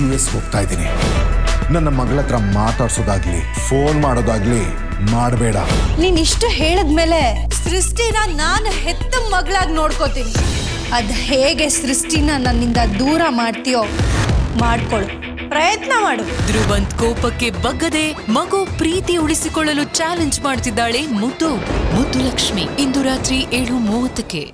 U S ಹೋಗ್ತಾ ಇದ್ದೀನಿ. ನನ್ನ ಮಗಳ ಹತ್ರ ಮಾತಾಡ್ಸೋದಾಗ್ಲಿ ಫೋನ್ ಮಾಡೋದಾಗ್ಲಿ ಮಾಡಬೇಡ. ನೀನ್ ಇಷ್ಟ ಹೇಳದ್ಮೇಲೆ ಸೃಷ್ಟಿನ ನಾನು ಹೆತ್ತ ಮಗಳಾಗಿ ನೋಡ್ಕೋತೀನಿ. ಅದ್ ಹೇಗೆ ಸೃಷ್ಟಿನ ನನ್ನಿಂದ ದೂರ ಮಾಡ್ತೀಯೋ ಮಾಡ್ಕೊಳ್ಳು ಪ್ರಯತ್ನ ಮಾಡು. ಧ್ರುವಂತ್ ಕೋಪಕ್ಕೆ ಬಗ್ಗದೆ ಮಗು ಪ್ರೀತಿ ಉಳಿಸಿಕೊಳ್ಳಲು ಚಾಲೆಂಜ್ ಮಾಡ್ತಿದ್ದಾಳೆ ಮುದ್ದು. ಮುದ್ದು ಲಕ್ಷ್ಮಿ ಇಂದು ರಾತ್ರಿ ಏಳು ಮೂವತ್ತಕ್ಕೆ.